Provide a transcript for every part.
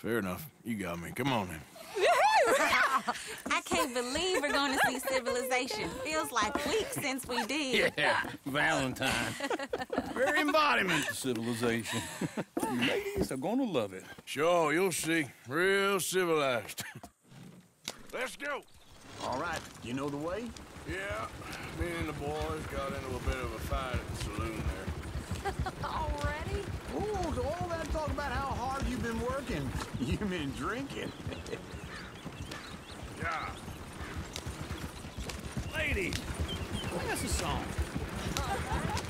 Fair enough. You got me. Come on then. I can't believe we're going to see civilization. Feels like weeks since we did. Yeah, Valentine. Very embodiment of civilization. you ladies are gonna love it. Sure, you'll see. Real civilized. Let's go. All right, you know the way? Yeah, me and the boys got into a bit of a fight at the saloon there. Already? Ooh, so all that talk about how hard you've been working. You've been drinking. Yeah. Ladies, play us a song.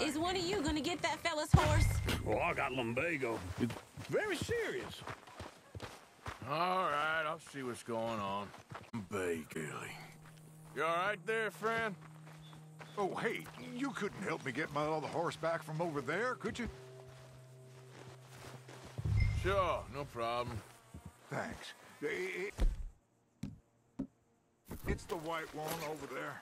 is all right. Is one of you going to get that fella's horse? Well, I got lumbago. It's very serious. All right, I'll see what's going on. Bay, Gilly. You all right there, friend? Oh, hey, you couldn't help me get my other horse back from over there, could you? Sure, no problem. Thanks. I- I- It's the white one over there.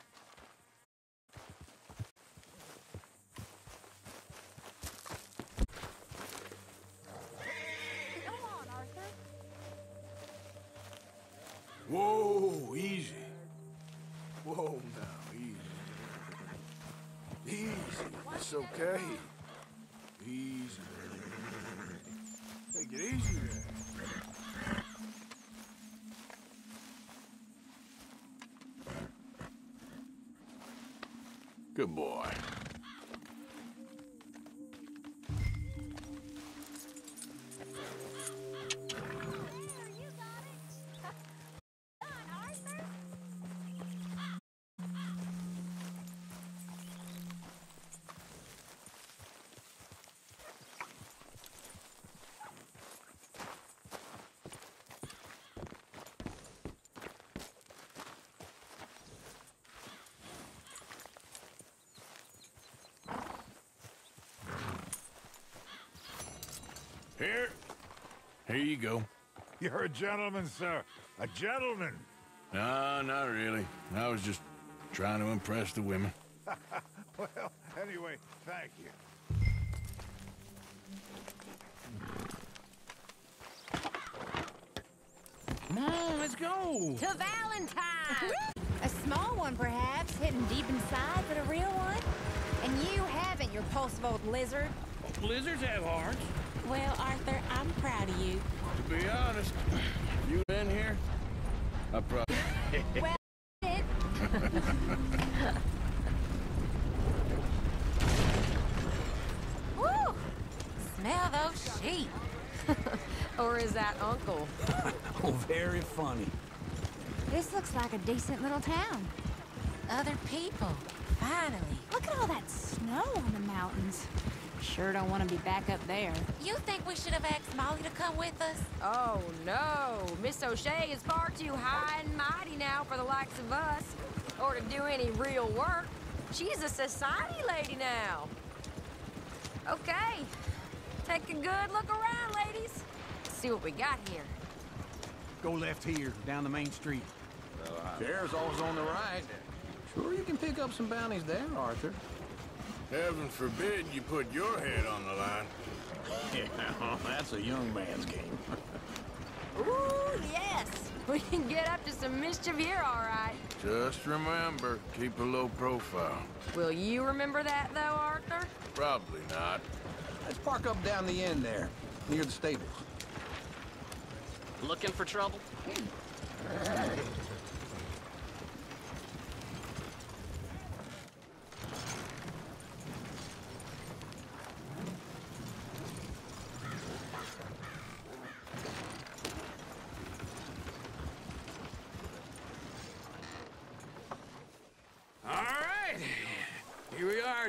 Good boy. Here. Here you go. You're a gentleman, sir. A gentleman. No, not really. I was just trying to impress the women. Well, anyway, thank you. Come on, let's go. To Valentine. A small one, perhaps, hidden deep inside, but a real one? And you haven't, you repulsive old lizard. Blizzards have hearts. Well, Arthur, I'm proud of you. To be honest, you in here, I probably... Well, it. Woo! Smell those sheep. Or is that Uncle? Oh, very funny. This looks like a decent little town. Other people. Finally. Look at all that snow on the mountains. Sure don't want to be back up there. You think we should have asked Molly to come with us? Oh, no. Miss O'Shea is far too high and mighty now for the likes of us. Or to do any real work. She's a society lady now. Okay. Take a good look around, ladies. See what we got here. Go left here, down the main street. Chair's always on the right. Sure you can pick up some bounties there, Arthur. Heaven forbid you put your head on the line. Yeah, oh, that's a young man's game. Ooh, yes. We can get up to some mischief here, all right. Just remember, keep a low profile. Will you remember that, though, Arthur? Probably not. Let's park up down the end there, near the stables. Looking for trouble? All right. Here we are,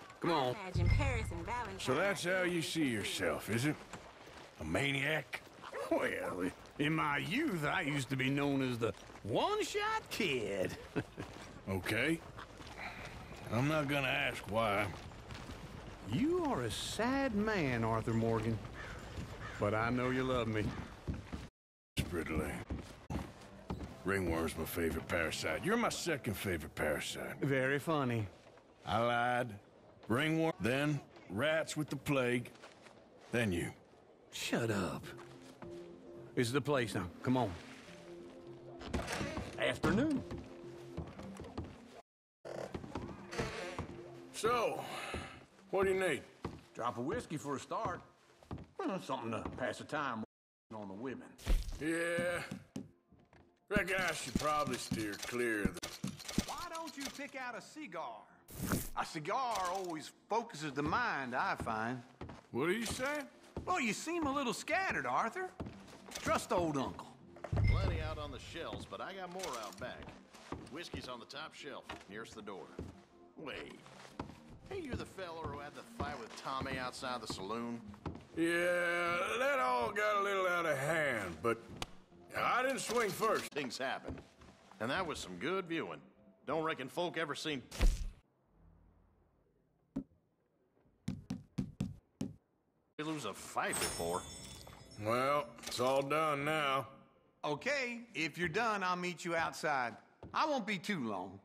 Come on. Paris and Valentine. So that's how you see yourself, is it? A maniac? Well, in my youth, I used to be known as the one-shot kid. Okay. I'm not gonna ask why. You are a sad man, Arthur Morgan. But I know you love me. Sprittle. Ringworm's my favorite parasite. You're my second favorite parasite. Very funny. I lied. Ringworm, then rats with the plague, then you. Shut up. This is the place now. Come on. Afternoon. So, what do you need? Drop of whiskey for a start. Well, something to pass the time on the women. Yeah. Reckon I should probably steer clear of the... Why don't you pick out a cigar? A cigar always focuses the mind, I find. What are you saying? Well, you seem a little scattered, Arthur. Trust old uncle. Plenty out on the shelves, but I got more out back. Whiskey's on the top shelf, nearest the door. Wait. Hey, you the feller who had the fight with Tommy outside the saloon? Yeah, that all got a little out of hand, but I didn't swing first. Things happen. And that was some good viewing. Don't reckon folk ever seen... lose a fight before. Well, it's all done now. Okay, if you're done, I'll meet you outside. I won't be too long.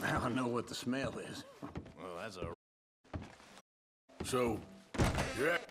Now I know what the smell is. Well, that's a... So, you're at...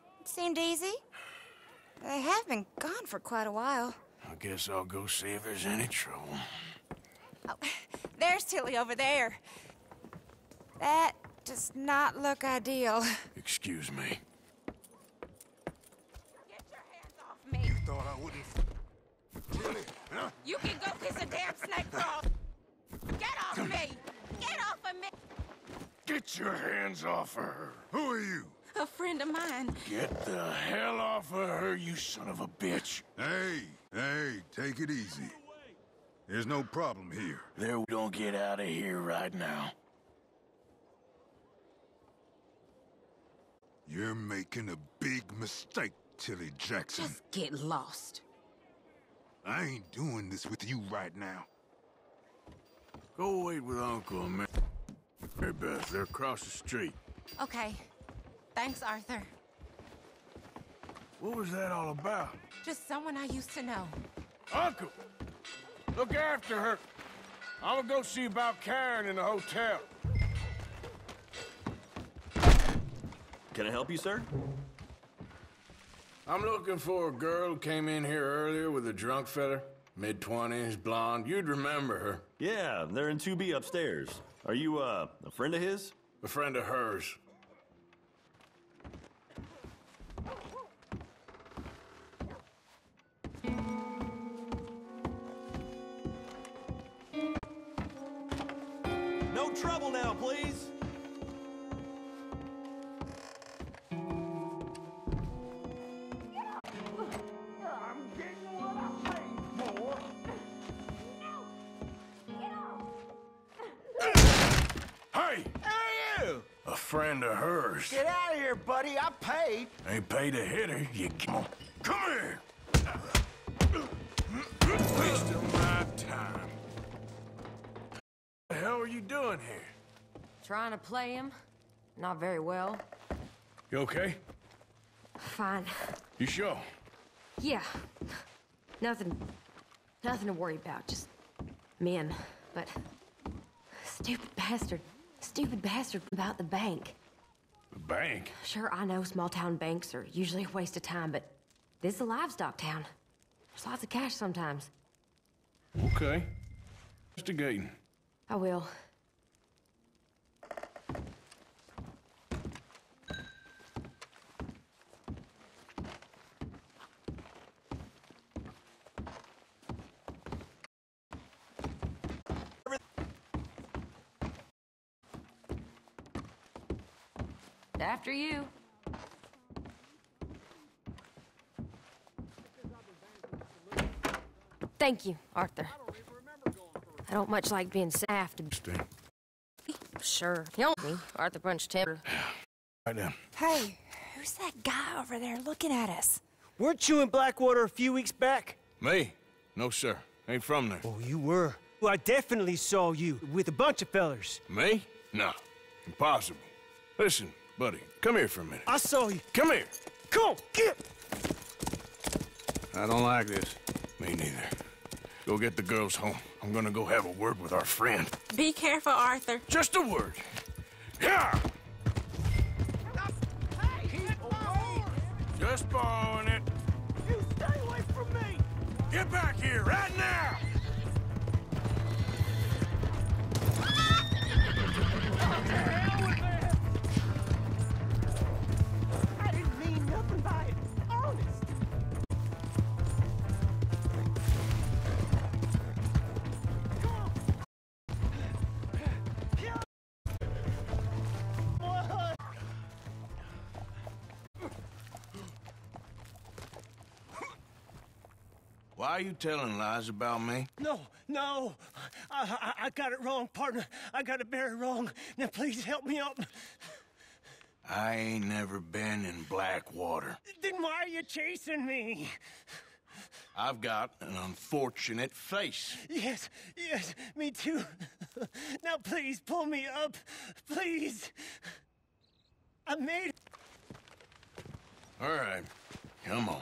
It seemed easy. They have been gone for quite a while. I guess I'll go see if there's any trouble. Oh, there's Tilly over there. That does not look ideal. Excuse me. Get your hands off me. You Thought I wouldn't. Tilly, huh? You can go kiss a damn snake crawl. Get off me. Get off of me. Get your hands off of her. Who are you? A friend of mine. Get the hell off of her, you son of a bitch. Hey, hey, take it easy. There's no problem here. There, we don't get out of here right now. You're making a big mistake, Tilly Jackson. Just get lost. I ain't doing this with you right now. Go wait with Uncle and Mary. Mary Beth, they're across the street. Okay. Thanks, Arthur. What was that all about? Just someone I used to know. Uncle! Look after her. I'm gonna go see about Karen in the hotel. Can I help you, sir? I'm looking for a girl who came in here earlier with a drunk fella. Mid-twenties, blonde. You'd remember her. Yeah, they're in 2B upstairs. Are you, uh, a friend of his? A friend of hers. Trouble now, please. Hey! Hey, you! A friend of hers. Get out of here, buddy. I paid. Ain't paid to hit her, you come on. Come here! The hell are you doing here? Trying to play him. Not very well. You okay? Fine. You sure? Yeah. Nothing. Nothing to worry about. Just men. But. Stupid bastard. Stupid bastard about the bank. The bank? Sure, I know small town banks are usually a waste of time, but this is a livestock town. There's lots of cash sometimes. Okay. Investigating. I will. After you. Thank you, Arthur. I don't much like being staffed to Interesting. Sure. You know me, Arthur Punch Timber. Right down. Hey, who's that guy over there looking at us? Weren't you in Blackwater a few weeks back? Me? No, sir. Ain't from there. Oh, you were. Well, I definitely saw you with a bunch of fellers. Me? No. Impossible. Listen, buddy, come here for a minute. I saw you. Come here. Come on, get. I don't like this. Me neither. Go get the girls home. I'm gonna go have a word with our friend. Be careful, Arthur. Just a word. Yeah! Hey! Just borrowing it. You stay away from me. Get back here right now! I Why are you telling lies about me? No, no. I, I, I got it wrong, partner. I got it very wrong. Now, please help me up. I ain't never been in Blackwater. Then why are you chasing me? I've got an unfortunate face. Yes, yes, me too. now, please pull me up. Please. I made it. All right, come on.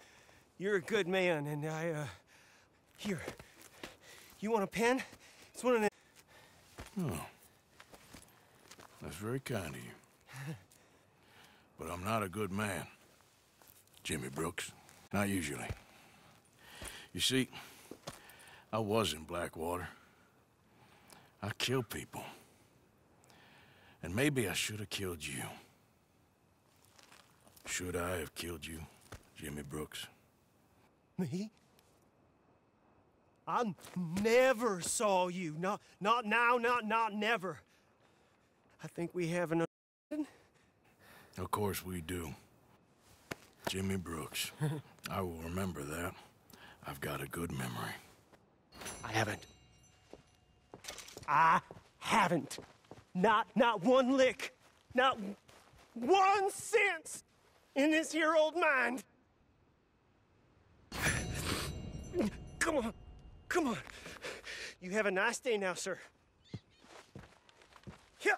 You're a good man, and I, uh... Here. You want a pen? It's one of the... Oh. That's very kind of you. but I'm not a good man. Jimmy Brooks. Not usually. You see, I was in Blackwater. I killed people. And maybe I should have killed you. Should I have killed you, Jimmy Brooks? Me? I never saw you. Not, not now, not, not never. I think we have an... Of course we do. Jimmy Brooks. I will remember that. I've got a good memory. I haven't. I haven't. Not, not one lick. Not one sense in this here old mind. You have a nice day now, sir. Yeah.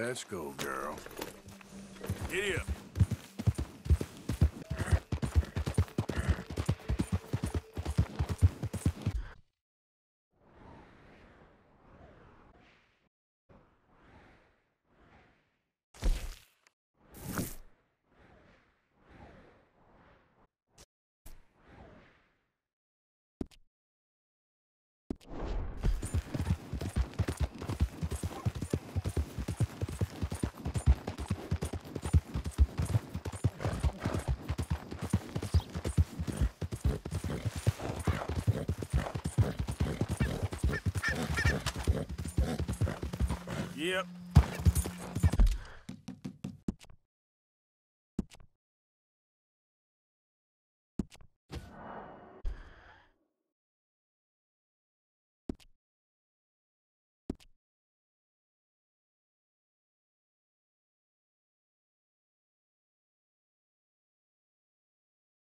Let's go, girl. Giddy up. Yep,